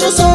nosotros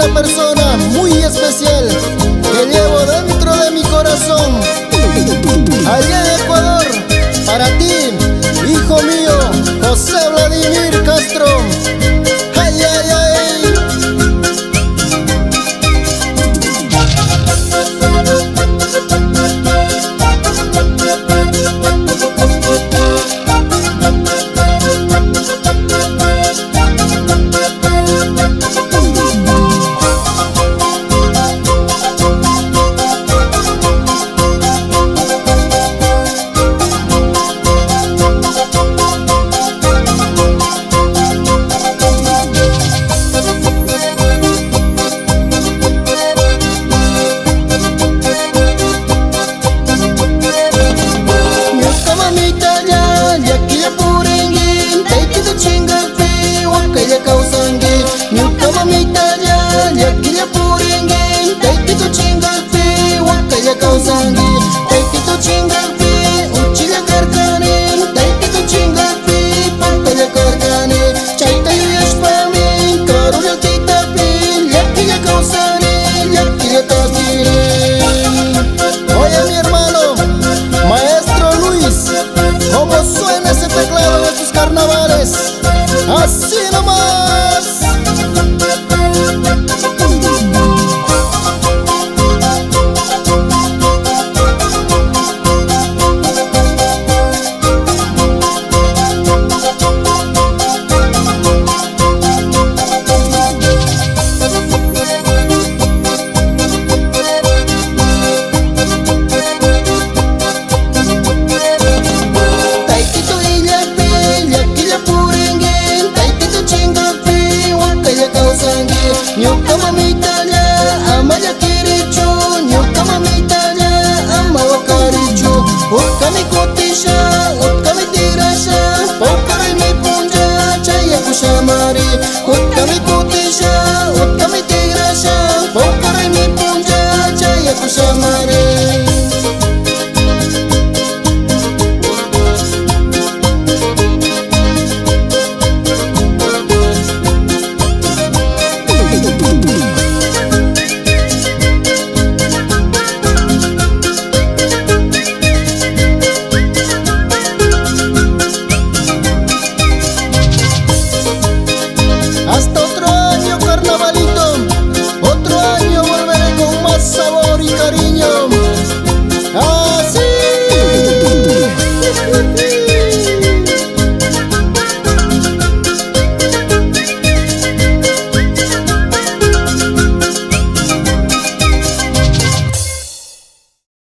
una persona muy especial que llevo dentro de mi corazón. Allá en Ecuador, para ti, hijo mío, José Vladimir Castro. como eu sou